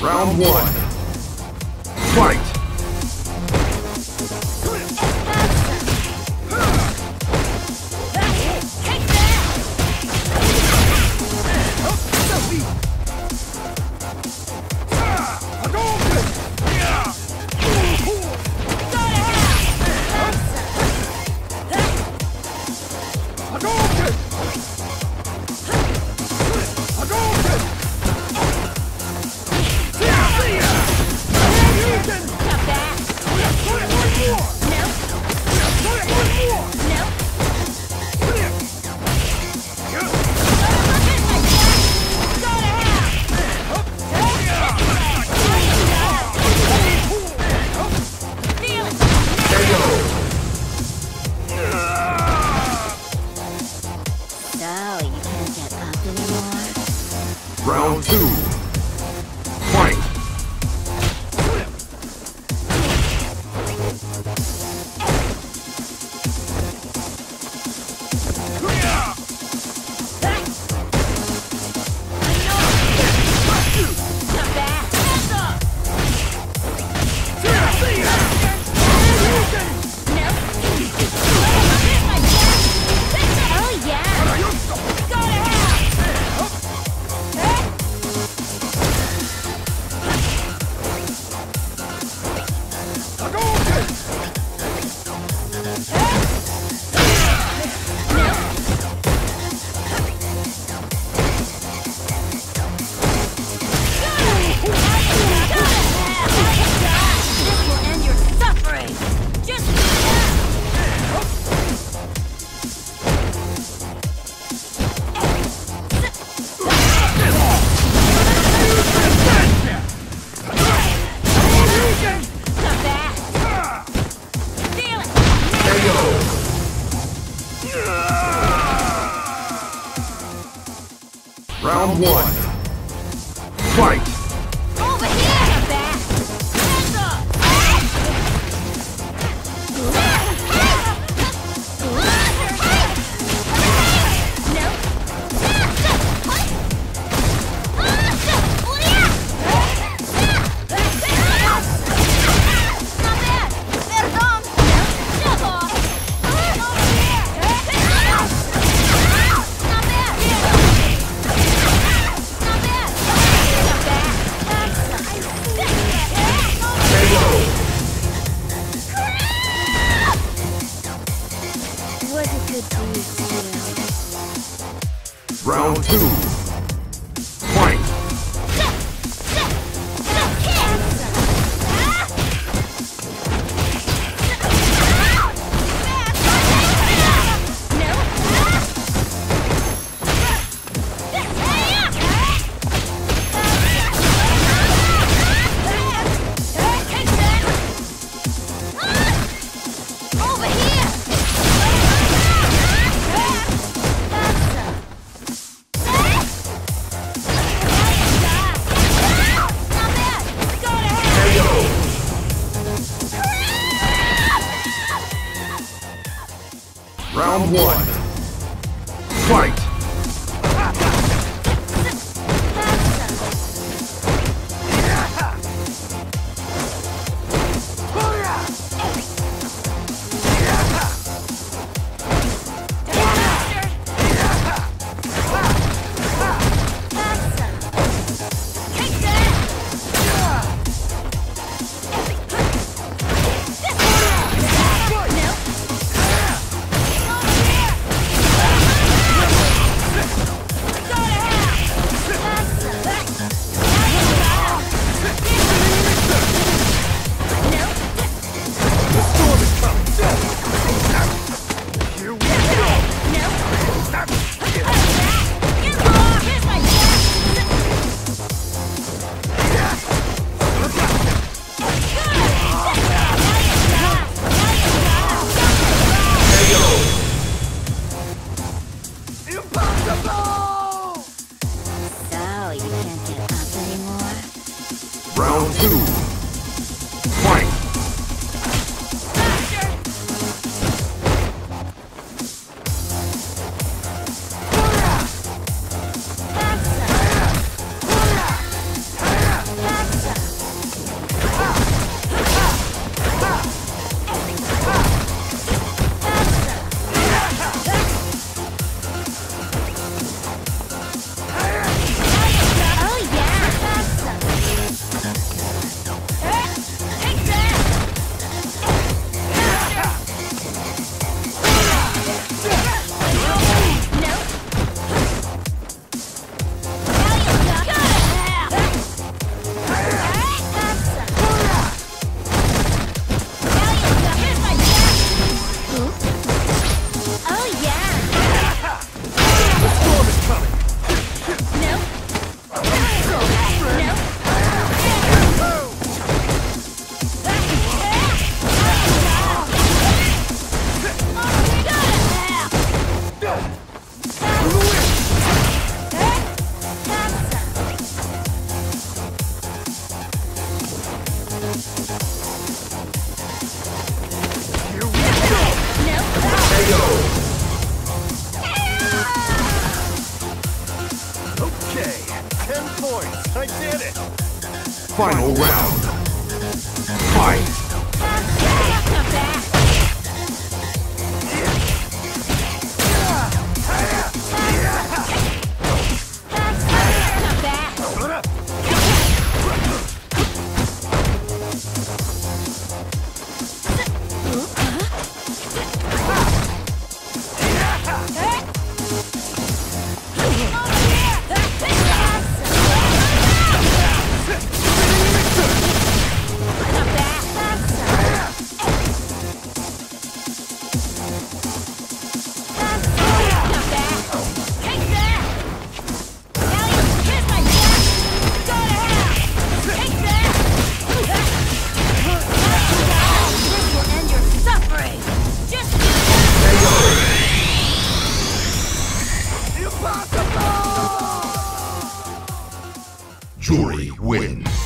Round one. Fight! You can't get up anymore? Round two. Round one. Fight! one. points. I did it. Final round. Fight. Juri wins.